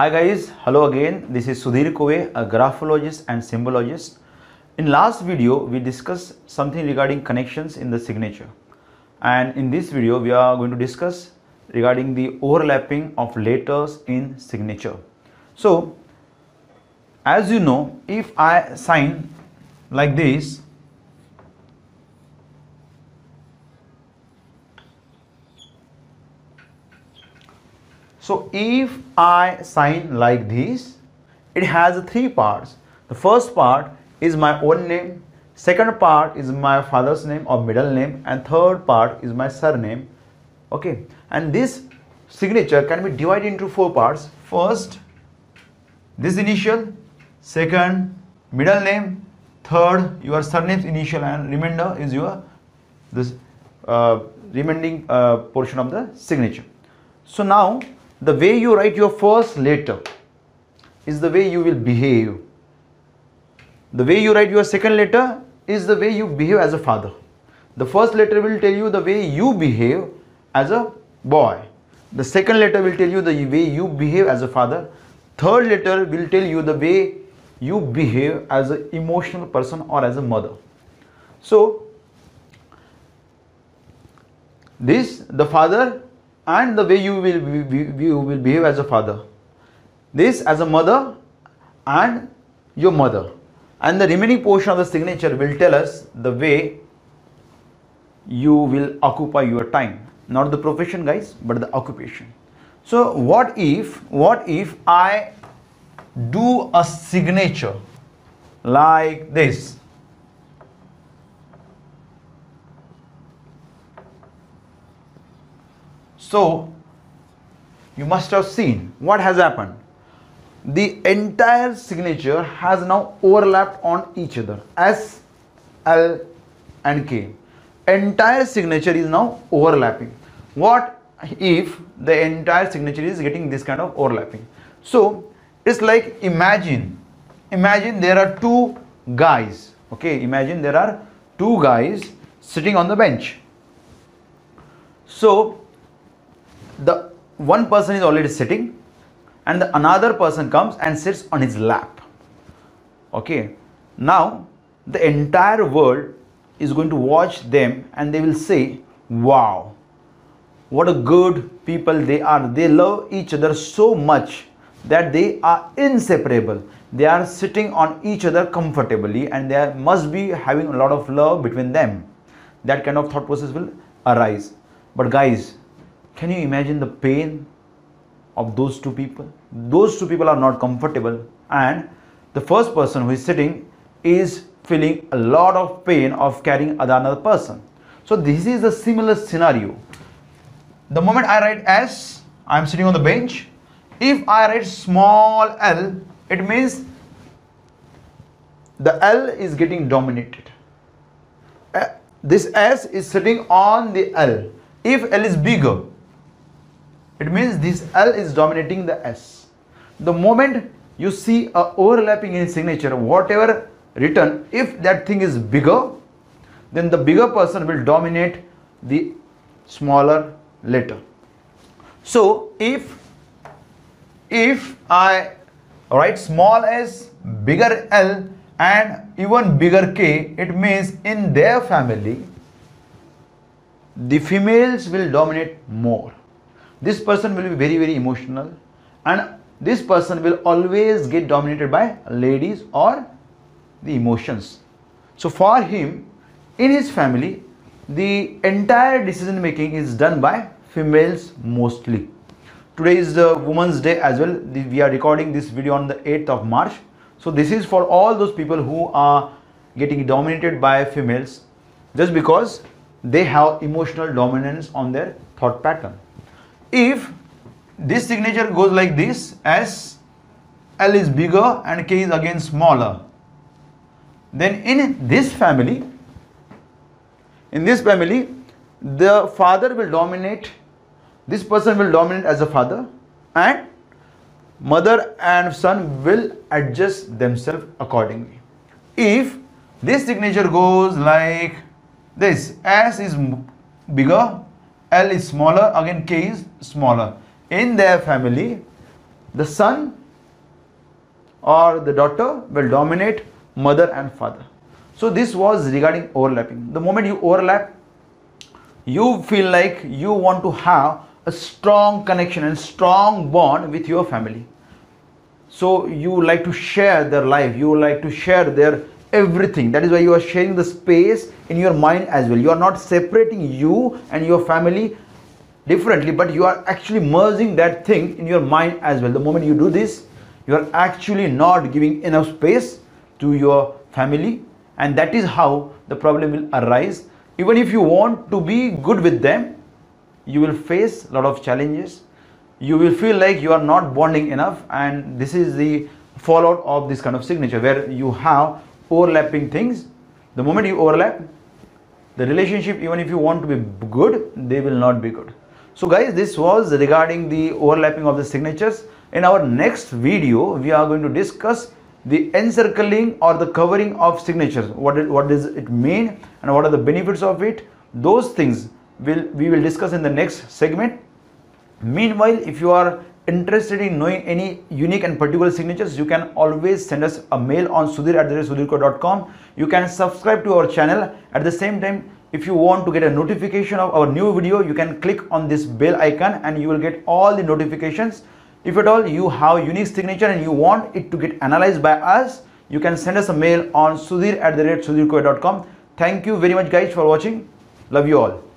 Hi guys, hello again. This is Sudhir Kove, a graphologist and symbologist. In last video, we discussed something regarding connections in the signature. And in this video, we are going to discuss regarding the overlapping of letters in signature. So, as you know, if I sign like this, So if I sign like this, it has three parts. The first part is my own name, second part is my father's name or middle name, and third part is my surname. Okay, and this signature can be divided into four parts. First, this initial, second, middle name, third, your surname's initial, and remainder is your this uh, remaining uh, portion of the signature. So now the way you write your first letter is the way you will behave. The way you write your second letter is the way you behave as a father. The first letter will tell you the way you behave as a boy. The second letter will tell you the way you behave as a father. Third letter will tell you the way you behave as an emotional person or as a mother. So, this the father and the way you will you will behave as a father. This as a mother and your mother. And the remaining portion of the signature will tell us the way you will occupy your time. Not the profession guys but the occupation. So what if what if i do a signature like this So, you must have seen what has happened. The entire signature has now overlapped on each other S, L and K. Entire signature is now overlapping. What if the entire signature is getting this kind of overlapping? So, it's like imagine, imagine there are two guys, okay, imagine there are two guys sitting on the bench. So, the one person is already sitting and the another person comes and sits on his lap. Okay. Now the entire world is going to watch them and they will say wow. What a good people they are. They love each other so much that they are inseparable. They are sitting on each other comfortably and there must be having a lot of love between them. That kind of thought process will arise. But guys can you imagine the pain of those two people? Those two people are not comfortable, and the first person who is sitting is feeling a lot of pain of carrying another person. So, this is a similar scenario. The moment I write S, I am sitting on the bench. If I write small l, it means the L is getting dominated. Uh, this S is sitting on the L. If L is bigger, it means this L is dominating the S. The moment you see a overlapping in signature, whatever written, if that thing is bigger, then the bigger person will dominate the smaller letter. So if if I write small s, bigger L and even bigger K, it means in their family, the females will dominate more this person will be very very emotional and this person will always get dominated by ladies or the emotions. So for him in his family the entire decision making is done by females mostly. Today is the women's day as well. We are recording this video on the 8th of march. So this is for all those people who are getting dominated by females just because they have emotional dominance on their thought pattern if this signature goes like this as L is bigger and K is again smaller. Then in this family in this family the father will dominate this person will dominate as a father and mother and son will adjust themselves accordingly. If this signature goes like this S is bigger L is smaller, again K is smaller. In their family, the son or the daughter will dominate mother and father. So this was regarding overlapping. The moment you overlap, you feel like you want to have a strong connection and strong bond with your family. So you like to share their life, you like to share their everything. That is why you are sharing the space in your mind as well. You are not separating you and your family differently, but you are actually merging that thing in your mind as well. The moment you do this, you are actually not giving enough space to your family, and that is how the problem will arise. Even if you want to be good with them, you will face a lot of challenges. You will feel like you are not bonding enough, and this is the fallout of this kind of signature where you have overlapping things. The moment you overlap, the relationship, even if you want to be good, they will not be good. So guys, this was regarding the overlapping of the signatures. In our next video, we are going to discuss the encircling or the covering of signatures. What, it, what does it mean and what are the benefits of it? Those things will we will discuss in the next segment. Meanwhile, if you are interested in knowing any unique and particular signatures, you can always send us a mail on sudhir at sudhirkove.com. You can subscribe to our channel. At the same time, if you want to get a notification of our new video, you can click on this bell icon and you will get all the notifications. If at all you have unique signature and you want it to get analyzed by us, you can send us a mail on sudhir at. Thank you very much guys for watching. Love you all.